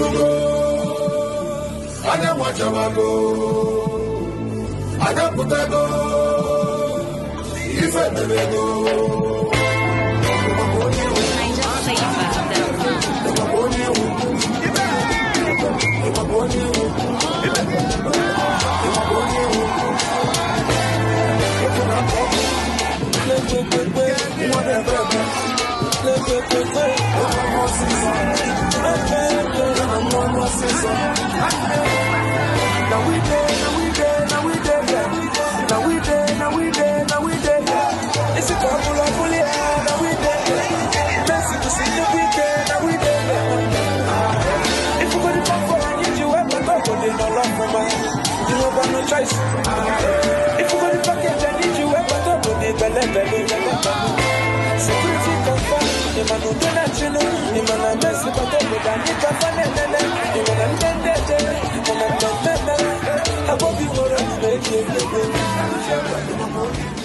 elugo anya nwachabago anya pụtago choice. If you go to package, I need you, I go, but they belle, belle, belle, belle. Security confirm, the man who did that, you know, the man I mess with, but have need to find it, I hope you that, baby, baby.